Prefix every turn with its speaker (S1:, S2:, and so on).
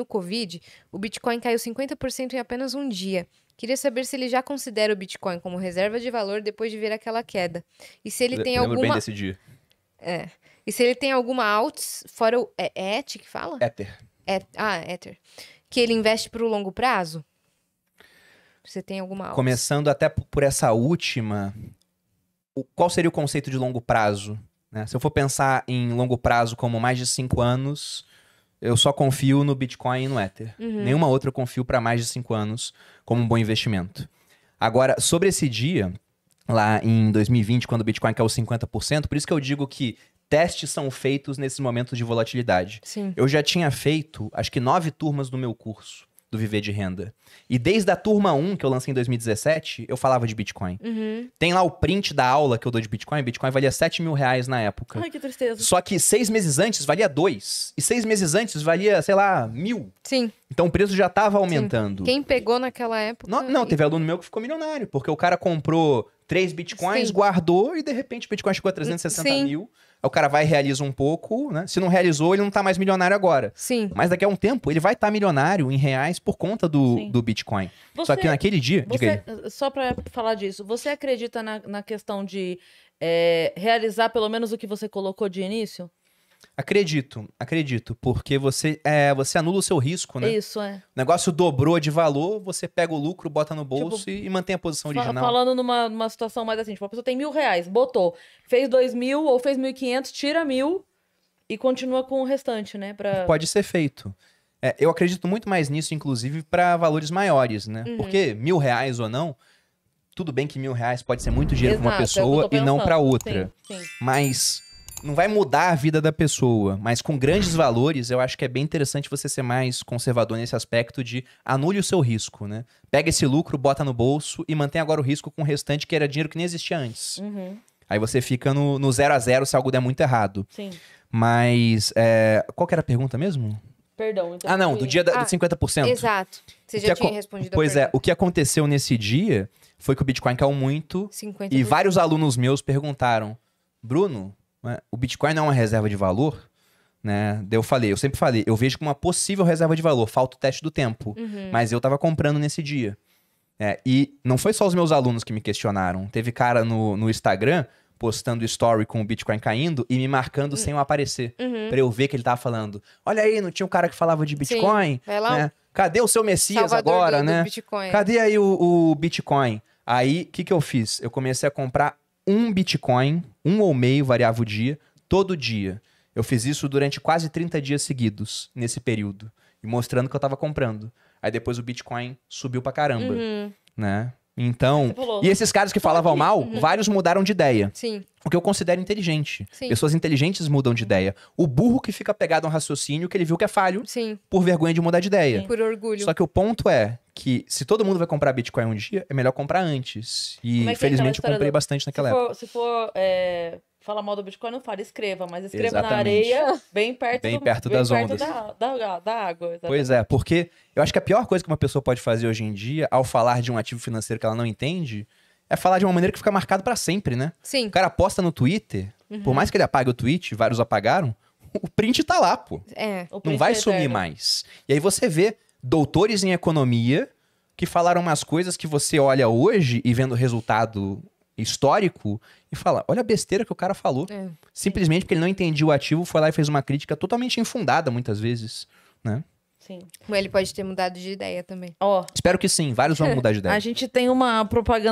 S1: no Covid, o Bitcoin caiu 50% em apenas um dia. Queria saber se ele já considera o Bitcoin como reserva de valor depois de ver aquela queda. E se ele
S2: Le-
S1: tem
S2: Lembro bem
S1: alguma.
S2: desse dia.
S1: É. E se ele tem alguma alts, fora o. É ETH que fala?
S2: Ether.
S1: É, ah, Ether. Que ele investe pro longo prazo? Você tem alguma alts?
S2: Começando até por essa última, o- qual seria o conceito de longo prazo? né? Se eu for pensar em longo prazo como mais de cinco anos, eu só confio no Bitcoin e no Ether.
S1: Uhum.
S2: Nenhuma outra eu confio para mais de cinco anos como um bom investimento. Agora, sobre esse dia, lá em 2020, quando o Bitcoin caiu 50%, por isso que eu digo que testes são feitos nesses momentos de volatilidade.
S1: Sim.
S2: Eu já tinha feito, acho que nove turmas do meu curso do Viver de Renda. E desde a turma 1, que eu lancei em 2017, eu falava de Bitcoin.
S1: Uhum.
S2: Tem lá o print da aula que eu dou de Bitcoin. Bitcoin valia 7 mil reais na época.
S3: Ai, que tristeza.
S2: Só que seis meses antes valia dois. E seis meses antes valia, sei lá, mil.
S1: Sim.
S2: Então o preço já estava aumentando.
S1: Quem pegou naquela época.
S2: Não, não, teve aluno meu que ficou milionário, porque o cara comprou três bitcoins,
S1: Sim.
S2: guardou e de repente o bitcoin chegou a 360
S1: Sim.
S2: mil. Aí o cara vai e realiza um pouco, né? Se não realizou, ele não tá mais milionário agora.
S1: Sim.
S2: Mas daqui a um tempo ele vai estar milionário em reais por conta do,
S3: Sim.
S2: do Bitcoin.
S3: Você,
S2: Só que naquele dia, diga aí.
S3: você, só pra falar disso, você acredita na, na questão de é, realizar pelo menos o que você colocou de início?
S2: Acredito, acredito, porque você, é, você anula o seu risco, né?
S3: Isso, é.
S2: O negócio dobrou de valor, você pega o lucro, bota no bolso e, e mantém a posição original.
S3: falando numa, numa situação mais assim, tipo, a pessoa tem mil reais, botou, fez dois mil ou fez mil e quinhentos, tira mil e continua com o restante, né? Pra...
S2: Pode ser feito. É, eu acredito muito mais nisso, inclusive, para valores maiores, né?
S3: Uhum.
S2: Porque mil reais ou não, tudo bem que mil reais pode ser muito dinheiro para uma
S3: é
S2: pessoa e não para outra.
S3: Sim, sim.
S2: mas não vai mudar a vida da pessoa. Mas com grandes valores, eu acho que é bem interessante você ser mais conservador nesse aspecto de anule o seu risco, né? Pega esse lucro, bota no bolso e mantém agora o risco com o restante, que era dinheiro que nem existia antes.
S3: Uhum,
S2: Aí você fica no, no zero a zero se algo der muito errado.
S3: sim.
S2: Mas, é, qual que era a pergunta mesmo?
S3: Perdão. Então
S2: Ah, não, do dia da,
S1: Ah,
S2: dos 50%.
S1: Exato. Você já tinha respondido a
S2: Pois é, o que aconteceu nesse dia foi que o Bitcoin caiu muito
S1: 50%.
S2: e vários alunos meus perguntaram: Bruno, né, o Bitcoin não é uma reserva de valor? Né? Eu falei, eu sempre falei, eu vejo como uma possível reserva de valor, falta o teste do tempo.
S1: Uhum.
S2: Mas eu tava comprando nesse dia. É, e não foi só os meus alunos que me questionaram. Teve cara no, no Instagram postando story com o Bitcoin caindo e me marcando sem eu aparecer.
S1: Uhum.
S2: Pra eu ver que ele tava falando. Olha aí, não tinha um cara que falava de Bitcoin?
S1: Vai lá,
S2: né? Cadê o seu Messias
S1: Salvador
S2: agora,
S1: do, do
S2: né?
S1: Bitcoin.
S2: Cadê aí o, o Bitcoin? Aí, o que, que eu fiz? Eu comecei a comprar um Bitcoin, um ou meio, variava o dia, todo dia. Eu fiz isso durante quase 30 dias seguidos, nesse período. E mostrando que eu tava comprando. Aí depois o Bitcoin subiu pra caramba,
S1: Uhum.
S2: né? Então... E esses caras que falavam mal, vários mudaram de ideia.
S1: Sim,
S2: O que eu considero inteligente.
S1: Sim.
S2: Pessoas inteligentes mudam de ideia. O burro que fica pegado a um raciocínio que ele viu que é falho
S1: sim.
S2: por vergonha de mudar de ideia.
S1: Por orgulho.
S2: Só que o ponto é que se todo mundo vai comprar Bitcoin um dia, é melhor comprar antes. E
S3: é que é
S2: eu comprei
S3: do-
S2: bastante
S3: Se
S2: naquela época.
S3: for, se for é, falar mal do Bitcoin, não fale, escreva, mas escreva na
S2: Exatamente.
S3: areia, bem perto,
S2: Bem
S3: do-
S2: perto das ondas.
S3: Da, da, da água. exatamente.
S2: Pois é, porque eu acho que a pior coisa que uma pessoa pode fazer hoje em dia, ao falar de um ativo financeiro que ela não entende, é falar de uma maneira que fica marcado pra sempre, né?
S1: Sim.
S2: O cara posta no Twitter,
S3: Uhum.
S2: por mais que ele apague o tweet, vários apagaram, o print tá lá, pô.
S1: É.
S3: O
S2: Não vai
S3: é
S2: sumir mais. E aí você vê doutores em economia que falaram umas coisas que você olha hoje e vendo o resultado histórico e fala, olha a besteira que o cara falou.
S1: É.
S2: Simplesmente porque ele não entendia o ativo, foi lá e fez uma crítica totalmente infundada, muitas vezes. Né?
S3: Sim.
S1: Ele pode ter mudado de ideia também.
S3: Ó,
S2: Espero que sim, vários vão mudar de ideia.
S3: a gente tem uma propaganda